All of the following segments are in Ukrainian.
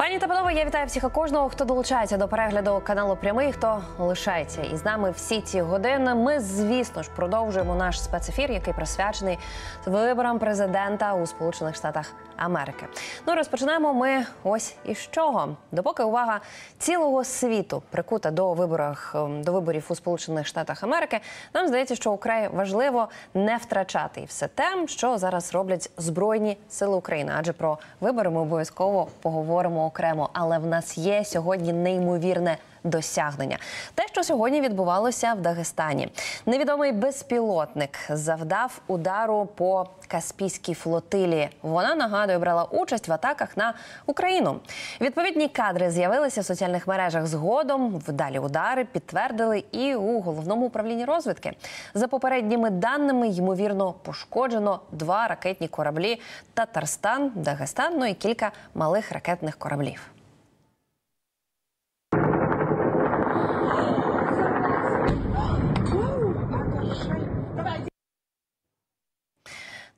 Пані та панове, я вітаю всіх і кожного, хто долучається до перегляду каналу Прямий, хто лишається із нами всі ці години. Ми, звісно ж, продовжуємо наш спецефір, який присвячений виборам президента у Сполучених Штатах Америки. Ну розпочинаємо ми ось із чого. Допоки увага цілого світу прикута до виборах ем, до виборів у Сполучених Штатах Америки, нам здається, що украй важливо не втрачати все те, що зараз роблять збройні сили України. Адже про вибори ми обов'язково поговоримо окремо. Але в нас є сьогодні неймовірне досягнення. Те, що сьогодні відбувалося в Дагестані, невідомий безпілотник завдав удару по Каспійській флотилії. Вона нагадує брала участь в атаках на Україну. Відповідні кадри з'явилися в соціальних мережах згодом. Вдалі удари підтвердили і у головному управлінні розвідки. За попередніми даними, ймовірно, пошкоджено два ракетні кораблі Татарстан, Дагестан, ну і кілька малих ракетних кораблів.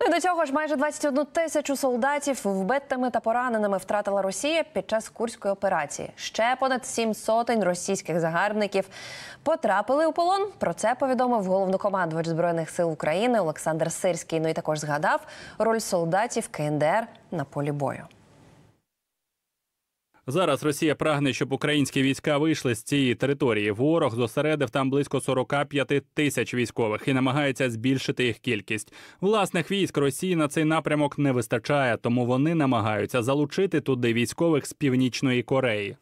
Ну і до цього ж майже 21 тисячу солдатів вбитими та пораненими втратила Росія під час курської операції. Ще понад сім сотень російських загарбників потрапили у полон. Про це повідомив головнокомандувач збройних сил України Олександр Сирський. Ну і також згадав роль солдатів КНДР на полі бою. Зараз Росія прагне, щоб українські війська вийшли з цієї території. Ворог зосередив там близько 45 тисяч військових і намагається збільшити їх кількість. Власних військ Росії на цей напрямок не вистачає, тому вони намагаються залучити туди військових з північної Кореї.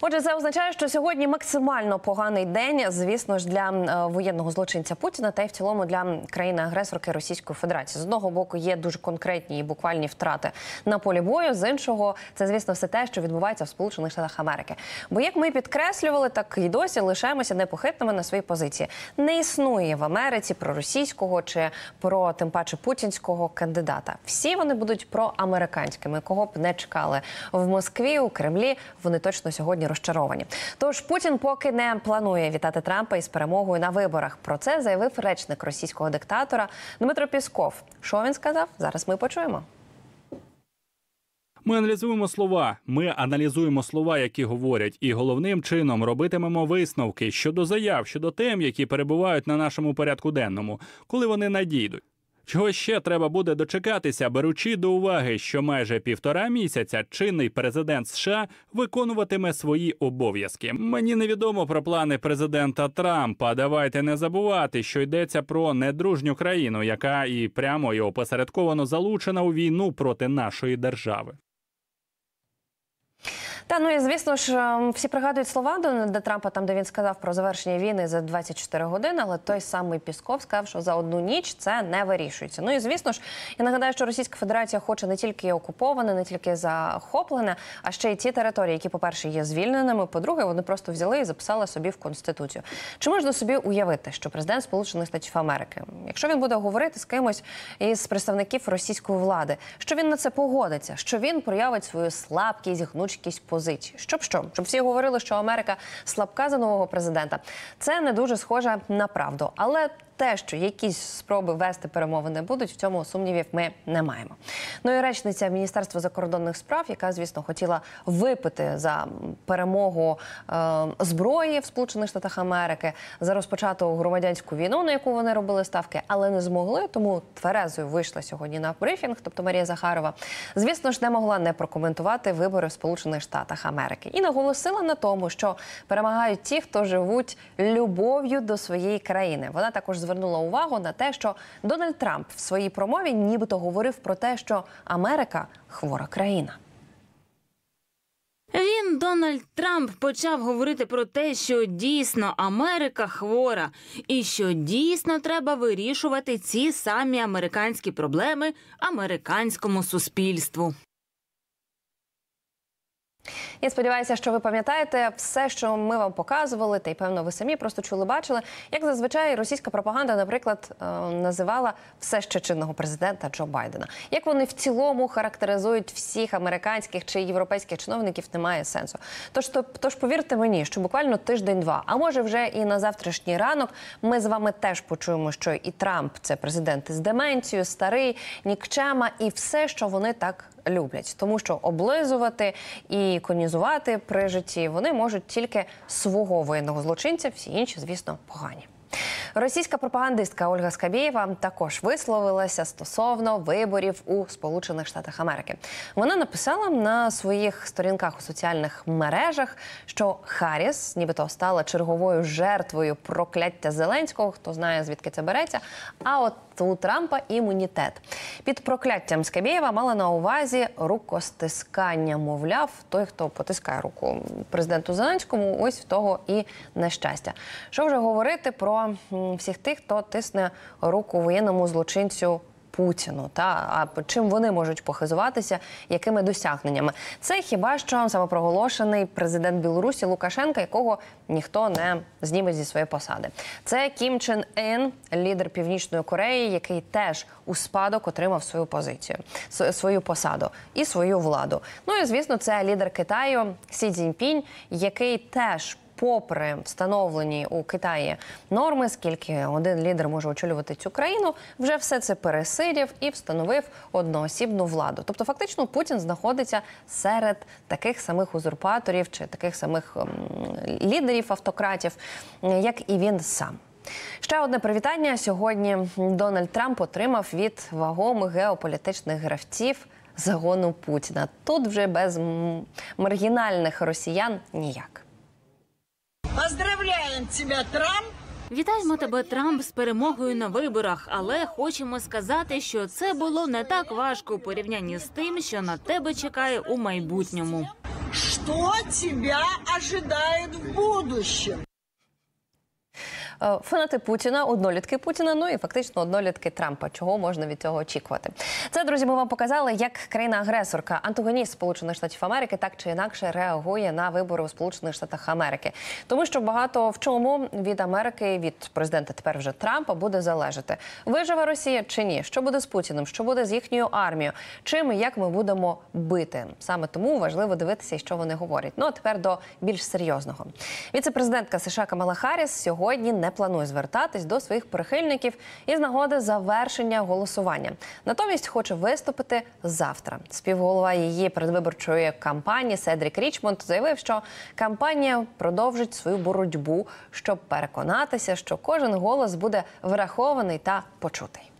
Отже, це означає, що сьогодні максимально поганий день, звісно ж, для е, воєнного злочинця Путіна та й в цілому для країни-агресорки Російської Федерації. З одного боку є дуже конкретні і буквальні втрати на полі бою. З іншого, це звісно все те, що відбувається в Сполучених Штатах Америки. Бо як ми підкреслювали, так і досі лишаємося непохитними на своїй позиції. Не існує в Америці про російського чи про тим паче путінського кандидата. Всі вони будуть проамериканськими, кого б не чекали в Москві у Кремлі. Вони точно сьогодні розчаровані. Тож Путін поки не планує вітати Трампа із перемогою на виборах. Про це заявив речник російського диктатора Дмитро Пісков. Що він сказав? Зараз ми почуємо. Ми аналізуємо слова. Ми аналізуємо слова, які говорять, і головним чином робитимемо висновки щодо заяв, щодо тем, які перебувають на нашому порядку денному, коли вони надійдуть. Чого ще треба буде дочекатися, беручи до уваги, що майже півтора місяця чинний президент США виконуватиме свої обов'язки. Мені невідомо про плани президента Трампа. Давайте не забувати, що йдеться про недружню країну, яка і прямо і опосередковано залучена у війну проти нашої держави. Та ну і звісно ж, ем, всі пригадують слова Дональда Трампа, там де він сказав про завершення війни за 24 години. Але той самий Пісков сказав, що за одну ніч це не вирішується. Ну і звісно ж, я нагадаю, що Російська Федерація хоче не тільки окуповане, не тільки захоплене, а ще й ті території, які, по перше, є звільненими. По-друге, вони просто взяли і записали собі в конституцію. Чи можна собі уявити, що президент Сполучених Штатів Америки, якщо він буде говорити з кимось із представників російської влади, що він на це погодиться, що він проявить свою слабкість, гнучкість позиції, щоб що? Щоб всі говорили, що Америка слабка за нового президента. Це не дуже схоже на правду, але те, що якісь спроби вести перемовини будуть, в цьому сумнівів ми не маємо. Ну і речниця Міністерства закордонних справ, яка, звісно, хотіла випити за перемогу е, зброї в Сполучених Штатах Америки за розпочату громадянську війну, на яку вони робили ставки, але не змогли. Тому тверезою вийшла сьогодні на брифінг, тобто Марія Захарова. Звісно ж, не могла не прокоментувати вибори в Сполучених Штатах Америки і наголосила на тому, що перемагають ті, хто живуть любов'ю до своєї країни. Вона також звернула увагу на те, що Дональд Трамп в своїй промові нібито говорив про те, що Америка хвора країна. Він Дональд Трамп почав говорити про те, що дійсно Америка хвора, і що дійсно треба вирішувати ці самі американські проблеми американському суспільству. Я сподіваюся, що ви пам'ятаєте все, що ми вам показували, та й певно, ви самі просто чули, бачили, як зазвичай російська пропаганда, наприклад, е, називала все ще чинного президента Джо Байдена. Як вони в цілому характеризують всіх американських чи європейських чиновників, немає сенсу. Тож то, тож повірте мені, що буквально тиждень-два, а може вже і на завтрашній ранок, ми з вами теж почуємо, що і Трамп це президент з деменцією, старий, нікчема, і все, що вони так люблять, тому що облизувати і конізувати при житті вони можуть тільки свого воєнного злочинця, всі інші, звісно, погані. Російська пропагандистка Ольга Скабєєва також висловилася стосовно виборів у Сполучених Штатах Америки. Вона написала на своїх сторінках у соціальних мережах, що Харріс нібито стала черговою жертвою прокляття Зеленського. Хто знає звідки це береться? А от у Трампа імунітет під прокляттям Скабєєва мала на увазі рукостискання. Мовляв, той, хто потискає руку президенту Зеленському, ось в того і нещастя. Що вже говорити про всіх тих, хто тисне руку воєнному злочинцю. Путіну та а чим вони можуть похизуватися, якими досягненнями? Це хіба що самопроголошений президент Білорусі Лукашенка, якого ніхто не зніме зі своєї посади. Це Кім Чен Ін, лідер Північної Кореї, який теж у спадок отримав свою позицію, свою посаду і свою владу. Ну і звісно, це лідер Китаю Сі Цзіньпінь, який теж попри встановлені у Китаї норми, скільки один лідер може очолювати цю країну, вже все це пересидів і встановив одноосібну владу. Тобто, фактично, Путін знаходиться серед таких самих узурпаторів чи таких самих ем, лідерів автократів, як і він сам. Ще одне привітання сьогодні. Дональд Трамп отримав від вагомих геополітичних гравців загону Путіна. Тут вже без маргінальних росіян ніяк. Поздравляем тебе, Трамп! Вітаємо тебе, Трамп, з перемогою на виборах, але хочемо сказати, що це було не так важко у порівнянні з тим, що на тебе чекає у майбутньому. Що тебе чекає в будущем? Е, Фанати Путіна, однолітки Путіна, ну і фактично однолітки Трампа. Чого можна від цього очікувати? Це друзі. Ми вам показали, як країна-агресорка, антагоніст Сполучених Штатів Америки, так чи інакше реагує на вибори у Сполучених Штатах Америки, тому що багато в чому від Америки, від президента тепер вже Трампа буде залежати. Виживе Росія чи ні? Що буде з Путіним? Що буде з їхньою армією? Чим і як ми будемо бити? Саме тому важливо дивитися, що вони говорять. Ну а тепер до більш серйозного. Віце-президентка США Камала Харріс сьогодні не планує звертатись до своїх прихильників із нагоди завершення голосування. Натомість хоче виступити завтра. Співголова її передвиборчої кампанії Седрік Річмонд заявив, що кампанія продовжить свою боротьбу, щоб переконатися, що кожен голос буде врахований та почутий.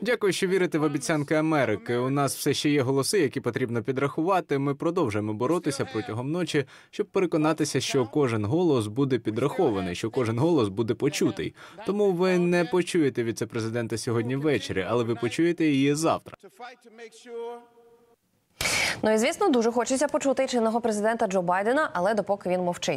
Дякую, що вірите в обіцянки Америки. У нас все ще є голоси, які потрібно підрахувати. Ми продовжуємо боротися протягом ночі, щоб переконатися, що кожен голос буде підрахований, що кожен голос буде почутий. Тому ви не почуєте віце-президента сьогодні ввечері, але ви почуєте її завтра. Ну і звісно, дуже хочеться почути чинного президента Джо Байдена, але допоки він мовчить.